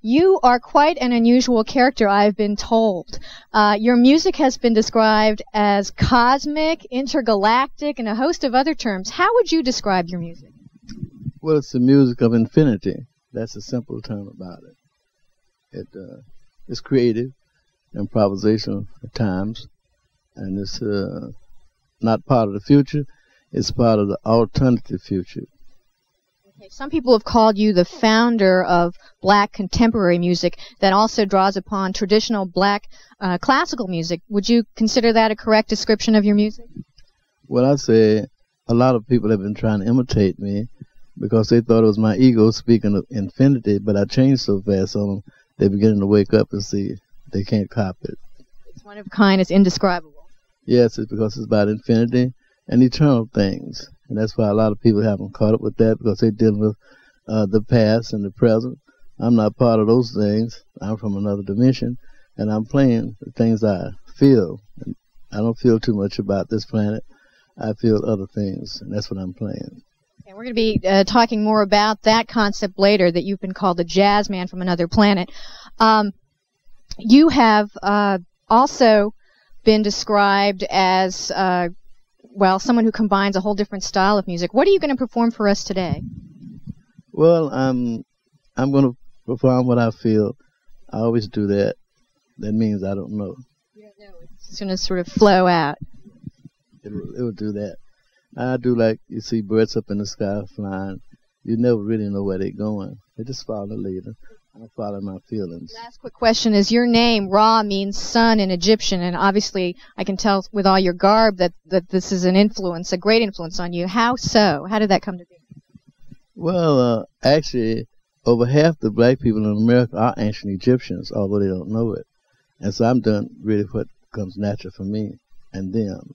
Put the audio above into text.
You are quite an unusual character, I've been told. Uh, your music has been described as cosmic, intergalactic, and a host of other terms. How would you describe your music? Well, it's the music of infinity. That's a simple term about it. It uh, is creative, improvisational at times, and it's uh, not part of the future. It's part of the alternative future. Some people have called you the founder of black contemporary music that also draws upon traditional black uh, classical music. Would you consider that a correct description of your music? Well, I'd say a lot of people have been trying to imitate me because they thought it was my ego speaking of infinity, but I changed so fast on them, they're beginning to wake up and see they can't copy it. It's one of a kind, it's indescribable. Yes, it's because it's about infinity and eternal things. And that's why a lot of people haven't caught up with that because they're dealing with uh, the past and the present. I'm not part of those things. I'm from another dimension, and I'm playing the things I feel. And I don't feel too much about this planet. I feel other things, and that's what I'm playing. And we're going to be uh, talking more about that concept later. That you've been called the jazz man from another planet. Um, you have uh, also been described as uh, well someone who combines a whole different style of music. What are you going to perform for us today? Well, um, I'm I'm going to perform what I feel. I always do that. That means I don't know. You don't know. It's going to sort of flow out. It will, it will do that. I do like you see birds up in the sky flying. You never really know where they're going. They just follow the leader. I follow my feelings. Last quick question is your name Ra means sun in Egyptian, and obviously I can tell with all your garb that that this is an influence, a great influence on you. How so? How did that come to be? Well, uh, actually, over half the black people in America are ancient Egyptians, although they don't know it. And so I'm doing really what comes natural for me and them.